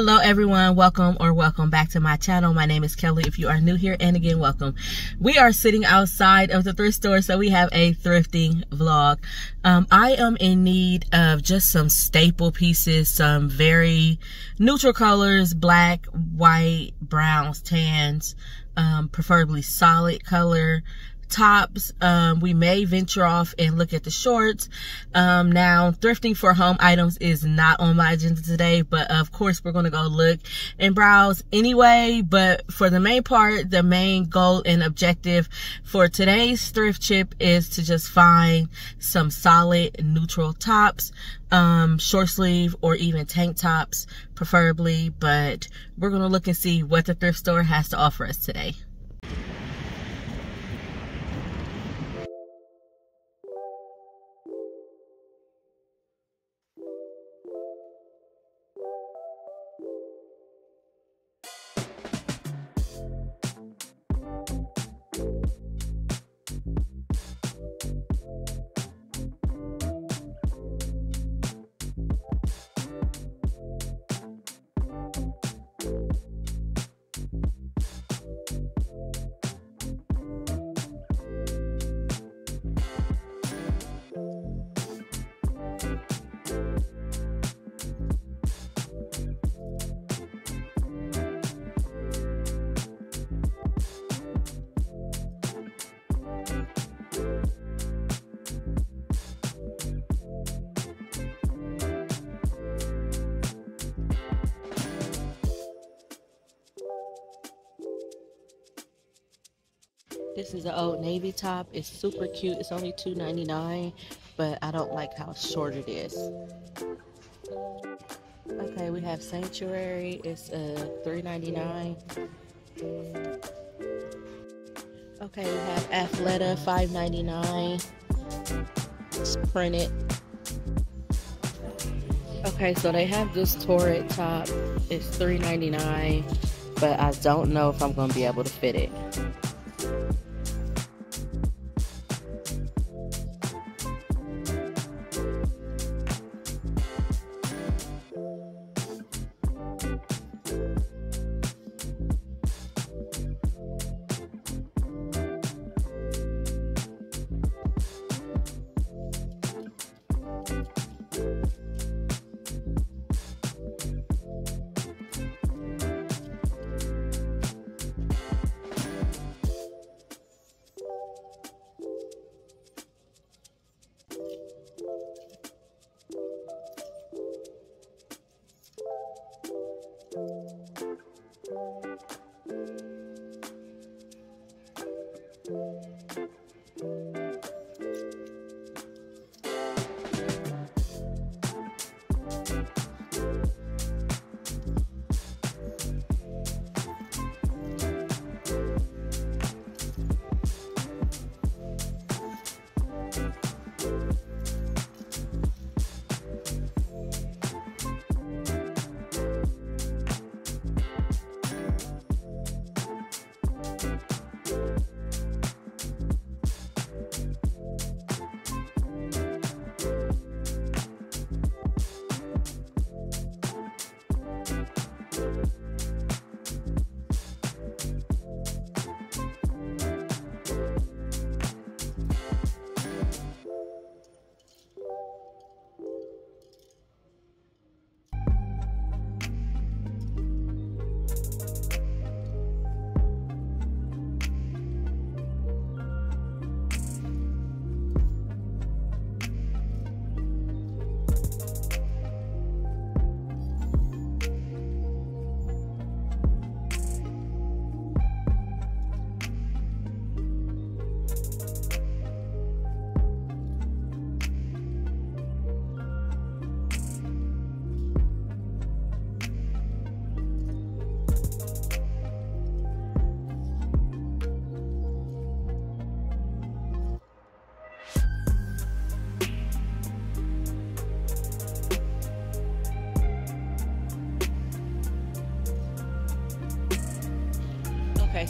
Hello everyone, welcome or welcome back to my channel. My name is Kelly if you are new here and again welcome. We are sitting outside of the thrift store so we have a thrifting vlog. Um, I am in need of just some staple pieces, some very neutral colors, black, white, browns, tans, um, preferably solid color tops. Um, we may venture off and look at the shorts. Um, now, thrifting for home items is not on my agenda today, but of course, we're going to go look and browse anyway. But for the main part, the main goal and objective for today's thrift chip is to just find some solid neutral tops, um, short sleeve or even tank tops, preferably. But we're going to look and see what the thrift store has to offer us today. This is an old navy top. It's super cute. It's only $2.99, but I don't like how short it is. Okay, we have Sanctuary. It's uh, a $3.99. Okay, we have Athleta, $5.99. It's printed. Okay, so they have this Torrid top. It's $3.99, but I don't know if I'm going to be able to fit it. Okay,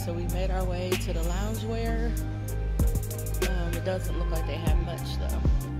so we made our way to the loungewear. Um, it doesn't look like they have much though.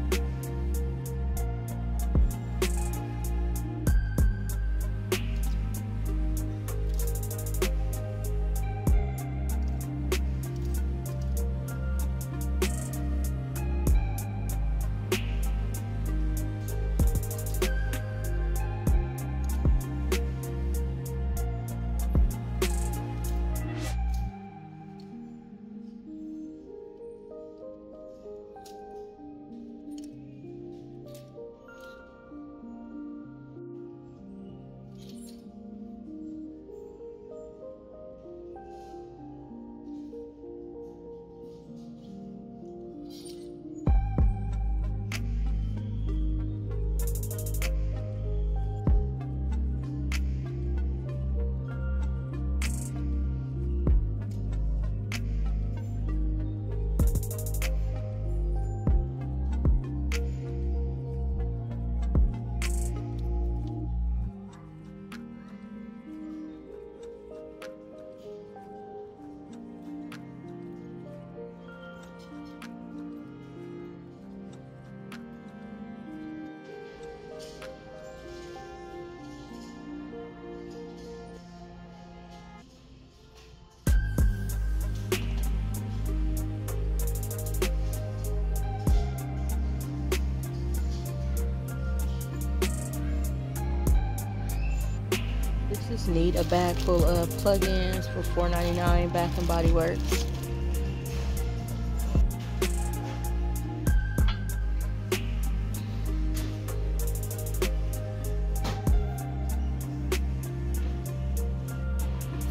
Need a bag full of plug-ins for $4.99 Bath and Body Works.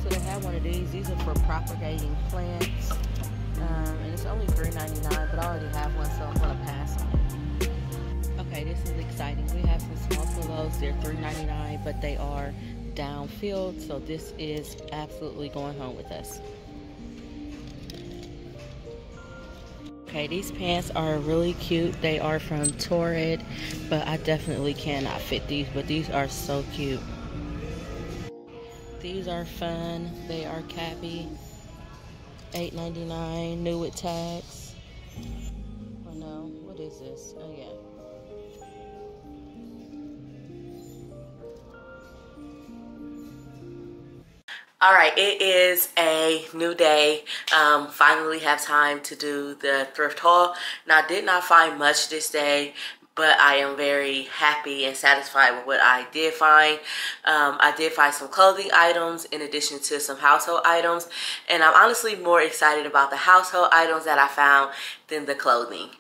So they have one of these. These are for propagating plants. Um, and it's only $3.99, but I already have one, so I'm going to pass on it. Okay, this is exciting. We have some small pillows. They're $3.99, but they are down-filled, so this is absolutely going home with us. Okay, these pants are really cute. They are from Torrid, but I definitely cannot fit these, but these are so cute. These are fun. They are cappy. $8.99, new with tags. Oh no, what is this? Oh yeah. All right, it is a new day. Um, finally have time to do the thrift haul. Now, I did not find much this day, but I am very happy and satisfied with what I did find. Um, I did find some clothing items in addition to some household items, and I'm honestly more excited about the household items that I found than the clothing.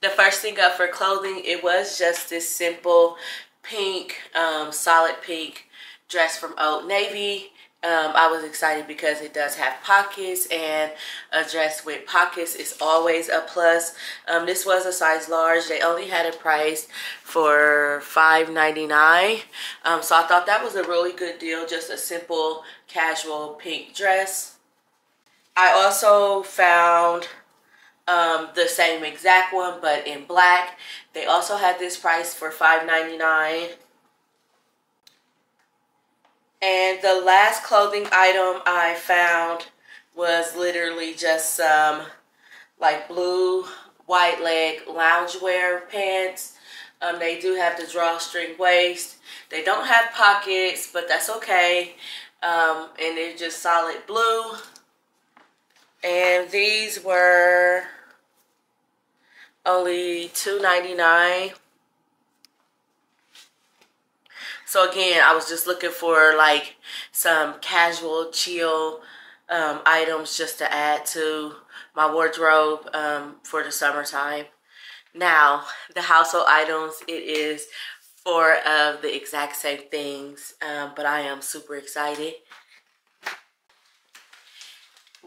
The first thing up for clothing, it was just this simple pink, um, solid pink dress from Old Navy. Um, I was excited because it does have pockets and a dress with pockets is always a plus. Um, this was a size large. They only had a price for $5.99. Um, so I thought that was a really good deal. Just a simple casual pink dress. I also found um, the same exact one but in black. They also had this price for $5.99. And the last clothing item I found was literally just some like blue white leg loungewear pants. Um, they do have the drawstring waist. They don't have pockets, but that's okay. Um, and they're just solid blue. And these were only $2.99. So again, I was just looking for like some casual, chill um, items just to add to my wardrobe um, for the summertime. Now, the household items, it is four of the exact same things, um, but I am super excited.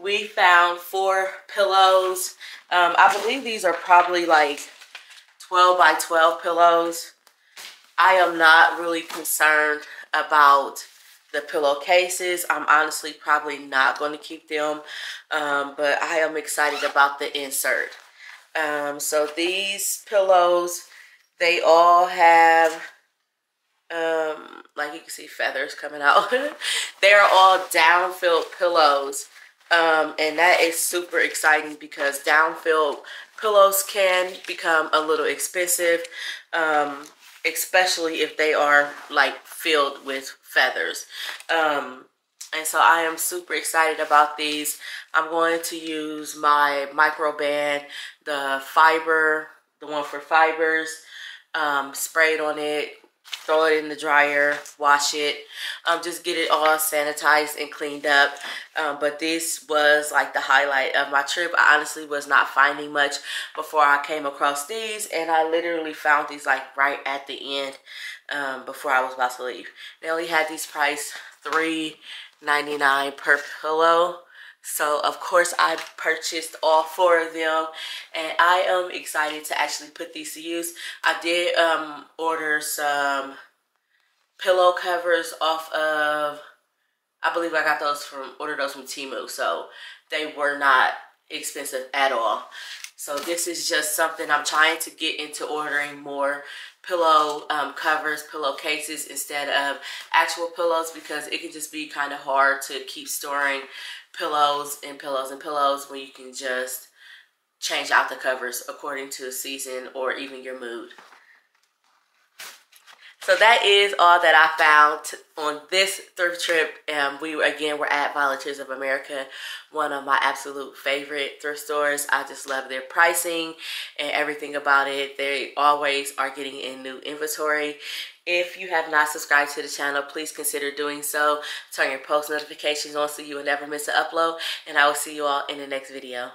We found four pillows. Um, I believe these are probably like 12 by 12 pillows. I am not really concerned about the pillowcases. I'm honestly probably not going to keep them, um, but I am excited about the insert. Um, so these pillows, they all have, um, like you can see feathers coming out. They're all down-filled pillows, um, and that is super exciting because down-filled pillows can become a little expensive. Especially if they are like filled with feathers. Um, and so I am super excited about these. I'm going to use my microban, the fiber, the one for fibers, um, sprayed on it, throw it in the dryer, wash it, um, just get it all sanitized and cleaned up. Um, but this was like the highlight of my trip. I honestly was not finding much before I came across these and I literally found these like right at the end um, before I was about to leave. They only had these priced $3.99 per pillow. So, of course, I purchased all four of them. And I am excited to actually put these to use. I did um, order some pillow covers off of, I believe I got those from, ordered those from Temu. So, they were not expensive at all. So, this is just something I'm trying to get into ordering more pillow um, covers, pillow cases instead of actual pillows because it can just be kind of hard to keep storing pillows and pillows and pillows when you can just change out the covers according to the season or even your mood. So that is all that I found on this thrift trip. Um, we again were at Volunteers of America, one of my absolute favorite thrift stores. I just love their pricing and everything about it. They always are getting in new inventory. If you have not subscribed to the channel, please consider doing so. Turn your post notifications on so you will never miss an upload. And I will see you all in the next video.